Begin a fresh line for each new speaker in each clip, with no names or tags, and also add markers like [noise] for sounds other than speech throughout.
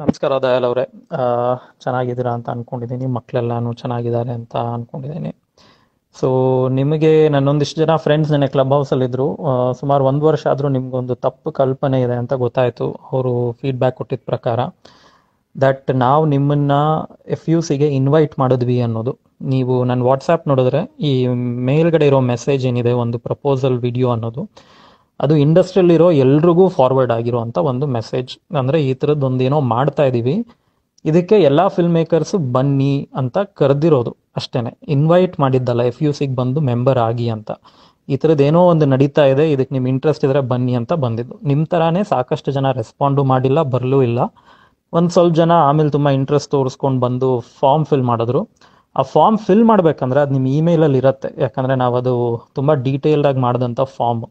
ನಮಸ್ಕಾರ, ದಯಾಲ್ ಅವರೇ. ಚೆನ್ನಾಗಿದ್ದೀರಾ ಅಂತ ಅನ್ಕೊಂಡಿದ್ದೀನಿ. ಮಕ್ಕಳೆಲ್ಲಾನು ಚೆನ್ನಾಗಿದ್ದಾರೆ ಅಂತ ಅನ್ಕೊಂಡಿದ್ದೀನಿ. ಸೊ ನಿಮಗೆ ನನ್ನೊಂದಿಷ್ಟು ಜನ ಫ್ರೆಂಡ್ಸ್ ನೆನೆ ಕ್ಲಬ್ ಹೌಸಲ್ಲಿದ್ದರು ಸುಮಾರು ಒಂದು ವರ್ಷ ಆದರೂ ನಿಮ್ಗೊಂದು ತಪ್ಪು ಕಲ್ಪನೆ ಇದೆ ಅಂತ ಗೊತ್ತಾಯಿತು. ಅವರು ಫೀಡ್ಬ್ಯಾಕ್ ಕೊಟ್ಟಿದ್ದ ಪ್ರಕಾರ. ದಟ್ ನಾವು ನಿಮ್ಮನ್ನ ಎಫ್ ಯು ಸಿಗೆ ಇನ್ವೈಟ್ ಮಾಡಿದ್ವಿ ಅನ್ನೋದು. ನೀವು ನನ್ನ ವಾಟ್ಸಾಪ್ ನೋಡಿದ್ರೆ ಈ ಮೇಲ್ಗಡೆ ಇರೋ ಮೆಸೇಜ್ ಏನಿದೆ, ಒಂದು ಪ್ರಪೋಸಲ್ ವಿಡಿಯೋ ಅನ್ನೋದು. ಅದು ಇಂಡಸ್ಟ್ರಿಯಲ್ಲಿರೋ ಎಲ್ರಿಗೂ ಫಾರ್ವರ್ಡ್ ಆಗಿರುವಂಥ ಒಂದು ಮೆಸೇಜ್ ಅಂದ್ರೆ ಈ ಥರದ್ದೊಂದು ಒಂದೇನೋ ಮಾಡ್ತಾ ಇದೀವಿ. ಇದಕ್ಕೆ ಎಲ್ಲಾ ಫಿಲ್ಮ್ ಮೇಕರ್ಸ್ ಬನ್ನಿ ಅಂತ ಕರೆದಿರೋದು ಅಷ್ಟೇನೆ. ಇನ್ವೈಟ್ ಮಾಡಿದ್ದಲ್ಲ ಎಫ್ ಯು ಸಿಗೆ ಬಂದು ಮೆಂಬರ್ ಆಗಿ ಅಂತ. ಈ ಥರದ್ದೇನೋ ಒಂದು ನಡೀತಾ ಇದೆ, ಇದಕ್ಕೆ ನಿಮ್ ಇಂಟ್ರೆಸ್ಟ್ ಇದ್ರೆ ಬನ್ನಿ ಅಂತ ಬಂದಿದ್ದು. ನಿಮ್ ತರಾನೇ ಸಾಕಷ್ಟು ಜನ ರೆಸ್ಪಾಂಡು ಮಾಡಿಲ್ಲ, ಬರಲೂ ಇಲ್ಲ. ಒಂದು ಸ್ವಲ್ಪ ಜನ ಆಮೇಲೆ ತುಂಬಾ ಇಂಟ್ರೆಸ್ಟ್ ತೋರಿಸ್ಕೊಂಡು ಬಂದು ಫಾರ್ಮ್ ಫಿಲ್ ಮಾಡಿದ್ರು. ಆ ಫಾರ್ಮ್ ಫಿಲ್ ಮಾಡ್ಬೇಕಂದ್ರೆ ಅದು ನಿಮ್ಮ ಇಮೇಲಲ್ಲಿ ಇರುತ್ತೆ ಯಾಕಂದ್ರೆ ನಾವು ಅದು ತುಂಬಾ ಡೀಟೇಲ್ಡ್ ಆಗಿ ಮಾಡಿದಂಥ ಫಾರ್ಮ್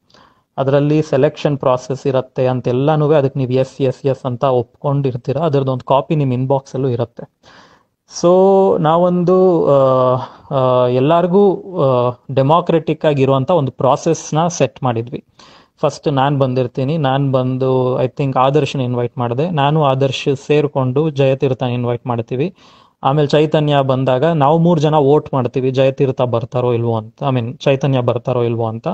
ಅದರಲ್ಲಿ ಸೆಲೆಕ್ಷನ್ ಪ್ರಾಸೆಸ್ ಇರುತ್ತೆ ಅಂತೆಲ್ಲಾನು ಅದಕ್ಕೆ ನೀವು ಎಸ್ ಎಸ್ ಎಸ್ ಅಂತ ಒಪ್ಕೊಂಡಿರ್ತೀರ. ಅದರದ್ದು ಒಂದು ಕಾಪಿ ನಿಮ್ಮ ಇನ್ಬಾಕ್ಸಲ್ಲೂ ಇರುತ್ತೆ. ಸೊ ನಾವೊಂದು ಎಲ್ಲರಿಗೂ ಡೆಮಾಕ್ರೆಟಿಕ್ ಆಗಿರುವಂಥ ಒಂದು ಪ್ರಾಸೆಸ್ನ ಸೆಟ್ ಮಾಡಿದ್ವಿ. ಫಸ್ಟ್ ನಾನು ಬಂದಿರ್ತೀನಿ. ನಾನು ಬಂದು ಐ ಥಿಂಕ್ ಆದರ್ಶನ ಇನ್ವೈಟ್ ಮಾಡಿದೆ. ನಾನು ಆದರ್ಶ್ ಸೇರಿಕೊಂಡು ಜಯತೀರ್ಥನ ಇನ್ವೈಟ್ ಮಾಡ್ತೀವಿ. ಆಮೇಲೆ ಚೈತನ್ಯ ಬಂದಾಗ ನಾವು ಮೂರು ಜನ ವೋಟ್ ಮಾಡ್ತೀವಿ, ಜಯತೀರ್ಥ ಬರ್ತಾರೋ ಇಲ್ವೋ ಅಂತ ಐ ಮೀನ್ ಚೈತನ್ಯ ಬರ್ತಾರೋ ಇಲ್ವೋ ಅಂತ.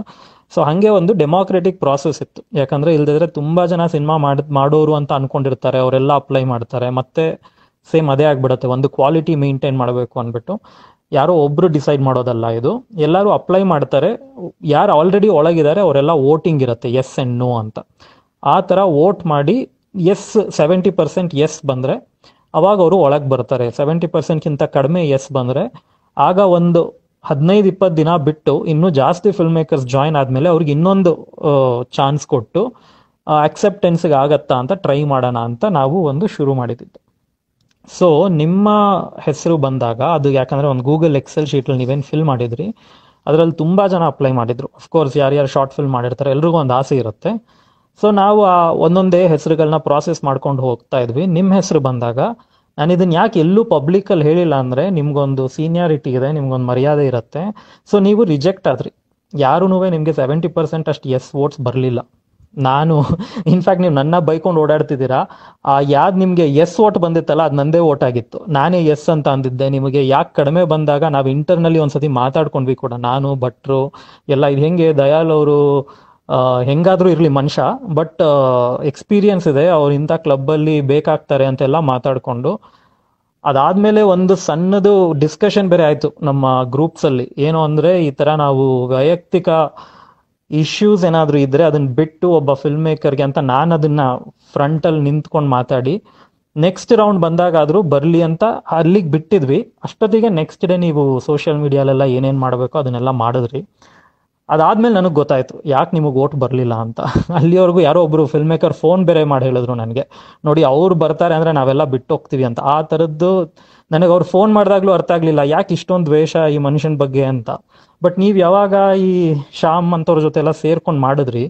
ಸೊ ಹಾಗೆ ಒಂದು ಡೆಮೋಕ್ರೆಟಿಕ್ ಪ್ರಾಸೆಸ್ ಇತ್ತು. ಯಾಕಂದ್ರೆ ಇಲ್ದಿದ್ರೆ ತುಂಬಾ ಜನ ಸಿನಿಮಾ ಮಾಡ್, ಮಾಡೋರು ಅಂತ ಅನ್ಕೊಂಡಿರ್ತಾರೆ, ಅವರೆಲ್ಲ ಅಪ್ಲೈ ಮಾಡ್ತಾರೆ, ಮತ್ತೆ ಸೇಮ್ ಅದೇ ಆಗ್ಬಿಡತ್ತೆ. ಒಂದು ಕ್ವಾಲಿಟಿ ಮೇಂಟೈನ್ ಮಾಡಬೇಕು ಅಂದ್ಬಿಟ್ಟು. ಯಾರೋ ಒಬ್ರು ಡಿಸೈಡ್ ಮಾಡೋದಲ್ಲ ಇದು. ಎಲ್ಲರೂ ಅಪ್ಲೈ ಮಾಡ್ತಾರೆ. ಯಾರು ಆಲ್ರೆಡಿ ಒಳಗಿದ್ದಾರೆ ಅವರೆಲ್ಲ ವೋಟಿಂಗ್ ಇರುತ್ತೆ ಎಸ್ ಅಂಡ್ ನೋ ಅಂತ. ಆ ಥರ ವೋಟ್ ಮಾಡಿ ಎಸ್ ಸೆವೆಂಟಿ ಪರ್ಸೆಂಟ್ ಎಸ್ ಬಂದರೆ ಅವಾಗ ಅವರು ಒಳಗೆ ಬರ್ತಾರೆ. ಸೆವೆಂಟಿ ಪರ್ಸೆಂಟ್ಗಿಂತ ಕಡಿಮೆ ಎಸ್ ಬಂದರೆ ಆಗ ಒಂದು ಹದಿನೈದು, ಇಪ್ಪತ್ತು ದಿನ ಬಿಟ್ಟು ಇನ್ನೂ ಜಾಸ್ತಿ ಫಿಲ್ಮ್ ಮೇಕರ್ಸ್ ಜಾಯ್ನ್ ಆದಮೇಲೆ ಅವ್ರಿಗೆ ಇನ್ನೊಂದು ಚಾನ್ಸ್ ಕೊಟ್ಟು ಅಕ್ಸೆಪ್ಟೆನ್ಸ್ಗೆ ಆಗತ್ತಾ ಅಂತ ಟ್ರೈ ಮಾಡೋಣ ಅಂತ ನಾವು ಒಂದು ಶುರು ಮಾಡಿದ್ದು. ಸೊ ನಿಮ್ಮ ಹೆಸರು ಬಂದಾಗ ಅದು ಯಾಕಂದರೆ ಒಂದು ಗೂಗಲ್ ಎಕ್ಸೆಲ್ ಶೀಟಲ್ಲಿ ನೀವೇನು ಫಿಲ್ ಮಾಡಿದ್ರಿ, ಅದರಲ್ಲಿ ತುಂಬ ಜನ ಅಪ್ಲೈ ಮಾಡಿದ್ರು. ಅಫ್ಕೋರ್ಸ್ ಯಾರ್ಯಾರು ಶಾರ್ಟ್ ಫಿಲ್ಮ್ ಮಾಡಿರ್ತಾರೆ, ಎಲ್ರಿಗೂ ಒಂದು ಆಸೆ ಇರುತ್ತೆ. ಸೊ ನಾವು ಆ ಒಂದೊಂದೇ ಹೆಸರುಗಳನ್ನ ಪ್ರಾಸೆಸ್ ಮಾಡ್ಕೊಂಡು ಹೋಗ್ತಾ ಇದ್ವಿ. ನಿಮ್ಮ ಹೆಸರು ಬಂದಾಗ ನಾನು ಇದನ್ನ ಯಾಕೆ ಎಲ್ಲೂ ಪಬ್ಲಿಕಲ್ಲಿ ಹೇಳಿಲ್ಲ ಅಂದ್ರೆ ನಿಮ್ಗೊಂದು ಸೀನಿಯಾರಿಟಿ ಇದೆ, ನಿಮ್ಗೊಂದು ಮರ್ಯಾದೆ ಇರುತ್ತೆ. ಸೊ ನೀವು ರಿಜೆಕ್ಟ್ ಆದ್ರಿ. ಯಾರೂ ನಿಮಗೆ ಸೆವೆಂಟಿ ಪರ್ಸೆಂಟ್ ಅಷ್ಟು ಎಸ್ ವೋಟ್ಸ್ ಬರಲಿಲ್ಲ. ನಾನು ಇನ್ಫ್ಯಾಕ್ಟ್ ನೀವು ನನ್ನ ಬೈಕೊಂಡು ಓಡಾಡ್ತಿದ್ದೀರಾ. ಆ ಯಾವ್ದು ನಿಮಗೆ ಎಸ್ ವೋಟ್ ಬಂದಿತ್ತಲ್ಲ, ಅದು ನಂದೇ ವೋಟ್ ಆಗಿತ್ತು. ನಾನೇ ಎಸ್ ಅಂತ ಅಂದಿದ್ದೆ. ನಿಮಗೆ ಯಾಕೆ ಕಡಿಮೆ ಬಂದಾಗ ನಾವು ಇಂಟರ್ನಲ್ಲಿ ಒಂದ್ಸತಿ ಮಾತಾಡ್ಕೊಂಡ್ವಿ ಕೂಡ, ನಾನು, ಭಟ್ರು, ಎಲ್ಲ ಇದು ಹೆಂಗೆ, ದಯಾಲ್ ಅವರು ಹೆಂಗಾದ್ರೂ ಇರಲಿ ಮನುಷ್ಯ ಬಟ್ ಎಕ್ಸ್ಪೀರಿಯನ್ಸ್ ಇದೆ, ಅವ್ರು ಇಂಥ ಕ್ಲಬ್ಬಲ್ಲಿ ಬೇಕಾಗ್ತಾರೆ ಅಂತೆಲ್ಲ ಮಾತಾಡ್ಕೊಂಡು, ಅದಾದ್ಮೇಲೆ ಒಂದು ಸಣ್ಣದು ಡಿಸ್ಕಷನ್ ಬೇರೆ ಆಯ್ತು ನಮ್ಮ ಗ್ರೂಪ್ಸ್ ಅಲ್ಲಿ. ಏನು ಅಂದ್ರೆ ಈ ತರ ನಾವು ವೈಯಕ್ತಿಕ ಇಶ್ಯೂಸ್ ಏನಾದ್ರು ಇದ್ರೆ ಅದನ್ನ ಬಿಟ್ಟು ಒಬ್ಬ ಫಿಲ್ಮ್ ಮೇಕರ್ಗೆ ಅಂತ ನಾನು ಅದನ್ನ ಫ್ರಂಟ್ ಅಲ್ಲಿ ನಿಂತ್ಕೊಂಡು ಮಾತಾಡಿ ನೆಕ್ಸ್ಟ್ ರೌಂಡ್ ಬಂದಾಗಾದ್ರೂ ಬರ್ಲಿ ಅಂತ ಅಲ್ಲಿಗೆ ಬಿಟ್ಟಿದ್ವಿ. ಅಷ್ಟೊತ್ತಿಗೆ ನೆಕ್ಸ್ಟ್ ಡೇ ನೀವು ಸೋಷಿಯಲ್ ಮೀಡಿಯಾಲೆಲ್ಲ ಏನೇನ್ ಮಾಡಬೇಕು ಅದನ್ನೆಲ್ಲ ಮಾಡಿದ್ರಿ. ಅದಾದ್ಮೇಲೆ ನನಗೆ ಗೊತ್ತಾಯ್ತು, ಯಾಕೆ ನಿಮಗೆ ಓಟ್ ಬರಲಿಲ್ಲ ಅಂತ. ಅಲ್ಲಿವರೆಗೂ ಯಾರೋ ಒಬ್ರು ಫಿಲ್ಮ್ ಮೇಕರ್ ಫೋನ್ ಬೇರೆ ಮಾಡಿ ಹೇಳಿದ್ರು ನನಗೆ. ನೋಡಿ, ಅವ್ರು ಬರ್ತಾರೆ ಅಂದ್ರೆ ನಾವೆಲ್ಲ ಬಿಟ್ಟು ಹೋಗ್ತೀವಿ ಅಂತ. ಆ ಥರದ್ದು ನನಗೆ ಅವ್ರು ಫೋನ್ ಮಾಡಿದಾಗ್ಲೂ ಅರ್ಥ ಆಗ್ಲಿಲ್ಲ, ಯಾಕೆ ಇಷ್ಟೊಂದು ದ್ವೇಷ ಈ ಮನುಷ್ಯನ ಬಗ್ಗೆ ಅಂತ. ಬಟ್ ನೀವು ಯಾವಾಗ ಈ ಶ್ಯಾಮ್ ಅಂತವ್ರ ಜೊತೆ ಎಲ್ಲ ಸೇರ್ಕೊಂಡು ಮಾಡಿದ್ರಿ,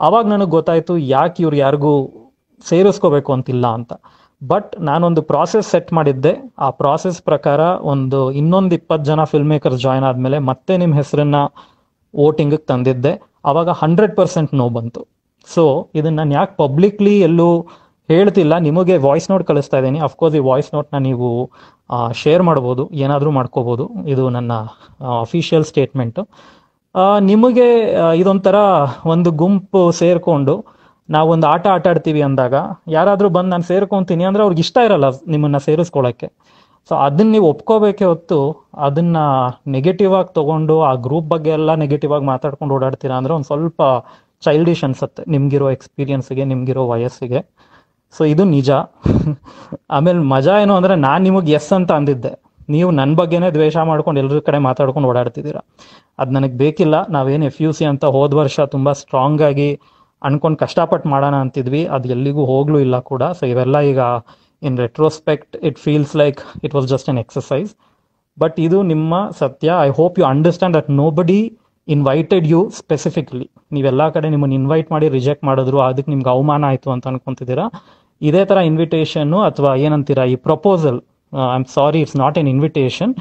ಅವಾಗ ನನಗೆ ಗೊತ್ತಾಯ್ತು ಯಾಕೆ ಇವ್ರು ಯಾರಿಗೂ ಸೇರಿಸ್ಕೋಬೇಕು ಅಂತಿಲ್ಲ ಅಂತ. ಬಟ್ ನಾನೊಂದು ಪ್ರಾಸೆಸ್ ಸೆಟ್ ಮಾಡಿದ್ದೆ. ಆ ಪ್ರಾಸೆಸ್ ಪ್ರಕಾರ ಒಂದು ಇನ್ನೊಂದು ಇಪ್ಪತ್ತು ಜನ ಫಿಲ್ಮ್ ಮೇಕರ್ಸ್ ಜಾಯ್ನ್ ಆದಮೇಲೆ ಮತ್ತೆ ನಿಮ್ಮ ಹೆಸರನ್ನ ವೋಟಿಂಗ್ ತಂದಿದ್ದೆ. ಅವಾಗ ಹಂಡ್ರೆಡ್ ಪರ್ಸೆಂಟ್ ನೋ ಬಂತು. ಸೊ ಇದನ್ನ ನಾನು ಯಾಕೆ ಪಬ್ಲಿಕ್ಲಿ ಎಲ್ಲೂ ಹೇಳ್ತಿಲ್ಲ. ನಿಮಗೆ ವಾಯ್ಸ್ ನೋಟ್ ಕಳಿಸ್ತಾ ಇದ್ದೀನಿ. ಅಫ್ಕೋರ್ಸ್ ಈ ವಾಯ್ಸ್ ನೋಟ್ನ ನೀವು ಶೇರ್ ಮಾಡ್ಬೋದು. ಏನಾದರೂ ಮಾಡ್ಕೋಬೋದು. ಇದು ನನ್ನ ಅಫಿಷಿಯಲ್ ಸ್ಟೇಟ್ಮೆಂಟು ನಿಮಗೆ ಇದೊಂಥರ ಒಂದು ಗುಂಪು ಸೇರ್ಕೊಂಡು ನಾವೊಂದು ಆಟ ಆಟ ಆಡ್ತೀವಿ ಅಂದಾಗ, ಯಾರಾದರೂ ಬಂದು ನಾನು ಸೇರ್ಕೊತೀನಿ ಅಂದರೆ ಅವ್ರಿಗೆ ಇಷ್ಟ ಇರಲ್ಲ ನಿಮ್ಮನ್ನು ಸೇರಿಸ್ಕೊಳ್ಳೋಕ್ಕೆ ಸೊ ಅದನ್ನ ನೀವು ಒಪ್ಕೋಬೇಕೆ ಹೊತ್ತು ಅದನ್ನ ನೆಗೆಟಿವ್ ಆಗಿ ತಗೊಂಡು ಆ ಗ್ರೂಪ್ ಬಗ್ಗೆ ಎಲ್ಲ ನೆಗೆಟಿವ್ ಆಗಿ ಮಾತಾಡ್ಕೊಂಡು ಓಡಾಡ್ತೀರಾ ಅಂದ್ರೆ ಒಂದು ಸ್ವಲ್ಪ ಚೈಲ್ಡಿಶ್ ಅನ್ಸುತ್ತೆ ನಿಮ್ಗಿರೋ ಎಕ್ಸ್ಪೀರಿಯನ್ಸ್ಗೆ ನಿಮ್ಗಿರೋ ವಯಸ್ಸಿಗೆ. ಸೊ ಇದು ನಿಜ. [laughs] ಆಮೇಲೆ ಮಜಾ ಏನು ಅಂದ್ರೆ ನಾನು ನಿಮಗೆ ಎಸ್ ಅಂತ ಅಂದಿದ್ದೆ. ನೀವು ನನ್ನ ಬಗ್ಗೆನೇ ದ್ವೇಷ ಮಾಡ್ಕೊಂಡು ಎಲ್ಲರ ಕಡೆ ಮಾತಾಡ್ಕೊಂಡು ಓಡಾಡ್ತಿದ್ದೀರಾ. ಅದು ನನಗೆ ಬೇಕಿಲ್ಲ. ನಾವೇನು ಎಫ್ ಯು ಸಿ ಅಂತ ಹೋದ ವರ್ಷ ತುಂಬಾ ಸ್ಟ್ರಾಂಗ್ ಆಗಿ ಅನ್ಕೊಂಡು ಕಷ್ಟಪಟ್ಟು ಮಾಡೋಣ ಅಂತಿದ್ವಿ. ಅದು ಎಲ್ಲಿಗೂ ಹೋಗ್ಲೂ ಇಲ್ಲ ಕೂಡ. ಸೊ ಇವೆಲ್ಲ ಈಗ in retrospect it feels like it was just an exercise but ಇದು ನಿಮ್ಮ ಸತ್ಯ I hope you understand that nobody invited you specifically ನೀವೆಲ್ಲ ಕಡೆ ನಿಮ್ಮನ್ನು ಇನ್ವೈಟ್ ಮಾಡಿ ರಿಜೆಕ್ಟ್ ಮಾಡಿದ್ರು ಅದಕ್ಕೆ ನಿಮ್ಗೆ ಅವಮಾನ ಆಯಿತು ಅಂತ ಅನ್ಕೊಂತಿದ್ದೀರಾ ಇದೇ ಥರ ಇನ್ವಿಟೇಷನ್ನು ಅಥವಾ ಏನಂತೀರಾ ಈ proposal I am sorry it's not an invitation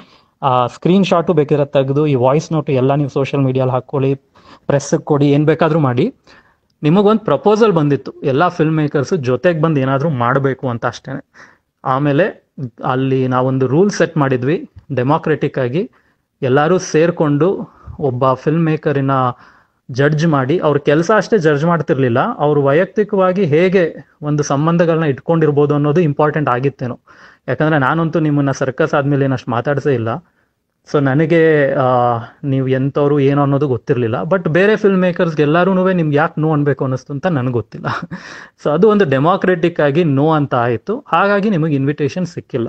screenshot ಬೇಕಿದ್ರೆ ತೆಗೆದು ಈ ವಾಯ್ಸ್ ನೋಟು ಎಲ್ಲ ನೀವು ಸೋಷಿಯಲ್ ಮೀಡಿಯಲ್ಲಿ ಹಾಕ್ಕೊಳ್ಳಿ ಪ್ರೆಸ್ಸಿಗೆ ಕೊಡಿ ಏನು ಬೇಕಾದರೂ ಮಾಡಿ ನಿಮಗೊಂದು ಪ್ರಪೋಸಲ್ ಬಂದಿತ್ತು. ಎಲ್ಲ ಫಿಲ್ಮ್ ಮೇಕರ್ಸ್ ಜೊತೆಗೆ ಬಂದು ಏನಾದರೂ ಮಾಡಬೇಕು ಅಂತ ಅಷ್ಟೇ ಆಮೇಲೆ ಅಲ್ಲಿ ನಾವೊಂದು ರೂಲ್ ಸೆಟ್ ಮಾಡಿದ್ವಿ. ಡೆಮಾಕ್ರೆಟಿಕ್ ಆಗಿ ಎಲ್ಲರೂ ಸೇರಿಕೊಂಡು ಒಬ್ಬ ಫಿಲ್ಮ್ ಮೇಕರಿನ ಜಡ್ಜ್ ಮಾಡಿ, ಅವ್ರ ಕೆಲಸ ಅಷ್ಟೇ ಜಡ್ಜ್ ಮಾಡ್ತಿರ್ಲಿಲ್ಲ. ಅವ್ರು ವೈಯಕ್ತಿಕವಾಗಿ ಹೇಗೆ ಒಂದು ಸಂಬಂಧಗಳನ್ನ ಇಟ್ಕೊಂಡಿರ್ಬೋದು ಅನ್ನೋದು ಇಂಪಾರ್ಟೆಂಟ್ ಆಗಿತ್ತೇನೋ. ಯಾಕಂದ್ರೆ ನಾನಂತೂ ನಿಮ್ಮನ್ನ ಸರ್ಕಸ್ ಆದ್ಮೇಲೆ ಏನಷ್ಟು ಮಾತಾಡ್ಸೇ ಇಲ್ಲ. ಸೊ ನನಗೆ ನೀವು ಎಂಥವ್ರು ಏನು ಅನ್ನೋದು ಗೊತ್ತಿರಲಿಲ್ಲ. ಬಟ್ ಬೇರೆ ಫಿಲ್ಮ್ ಮೇಕರ್ಸ್ಗೆ ಎಲ್ಲರೂ ನಿಮ್ಗೆ ಯಾಕೆ ನೋ ಅನ್ಬೇಕು ಅನ್ನಿಸ್ತು ಅಂತ ನನಗೆ ಗೊತ್ತಿಲ್ಲ. [laughs] ಸೊ ಅದು ಒಂದು ಡೆಮಾಕ್ರೆಟಿಕ್ ಆಗಿ ನೋ ಅಂತ ಆಯಿತು. ಹಾಗಾಗಿ ನಿಮಗೆ ಇನ್ವಿಟೇಷನ್ ಸಿಕ್ಕಿಲ್ಲ.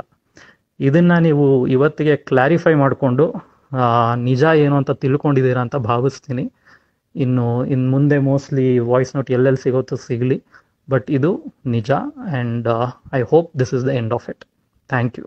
ಇದನ್ನು ನೀವು ಇವತ್ತಿಗೆ ಕ್ಲಾರಿಫೈ ಮಾಡಿಕೊಂಡು ನಿಜ ಏನು ಅಂತ ತಿಳ್ಕೊಂಡಿದ್ದೀರಾ ಅಂತ ಭಾವಿಸ್ತೀನಿ. ಇನ್ನು ಇನ್ನು ಮುಂದೆ ಮೋಸ್ಟ್ಲಿ ವಾಯ್ಸ್ ನೋಟ್ ಎಲ್ಲೆಲ್ಲಿ ಸಿಗುತ್ತೋ ಸಿಗಲಿ. ಬಟ್ ಇದು ನಿಜ and I hope this is the end of it thank you